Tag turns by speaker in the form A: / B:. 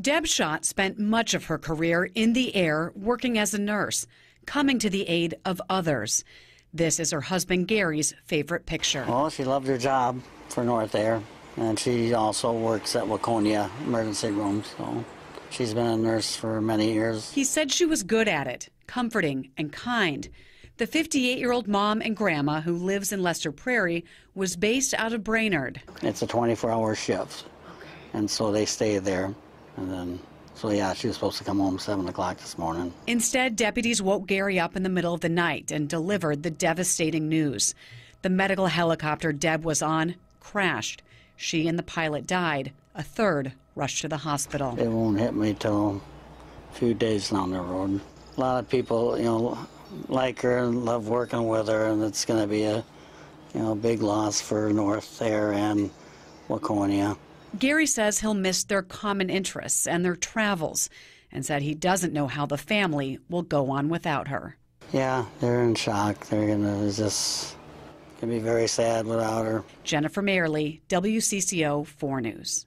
A: Deb Schott spent much of her career in the air working as a nurse, coming to the aid of others. This is her husband Gary's favorite picture.
B: Well, she loved her job for North Air, and she also works at Waconia Emergency Room, so she's been a nurse for many years.
A: He said she was good at it, comforting and kind. The 58 year old mom and grandma who lives in Lester Prairie was based out of Brainerd.
B: It's a 24 hour shift, and so they stay there. And then, so yeah, she was supposed to come home 7 o'clock this morning.
A: Instead, deputies woke Gary up in the middle of the night and delivered the devastating news. The medical helicopter Deb was on crashed. She and the pilot died. A third rushed to the hospital.
B: It won't hit me till a few days down the road. A lot of people, you know, like her and love working with her, and it's going to be a, you know, big loss for North Air and Waconia.
A: Gary says he'll miss their common interests and their travels, and said he doesn't know how the family will go on without her.
B: Yeah, they're in shock. They're gonna just gonna be very sad without her.
A: Jennifer Mayerle, WCCO 4 News.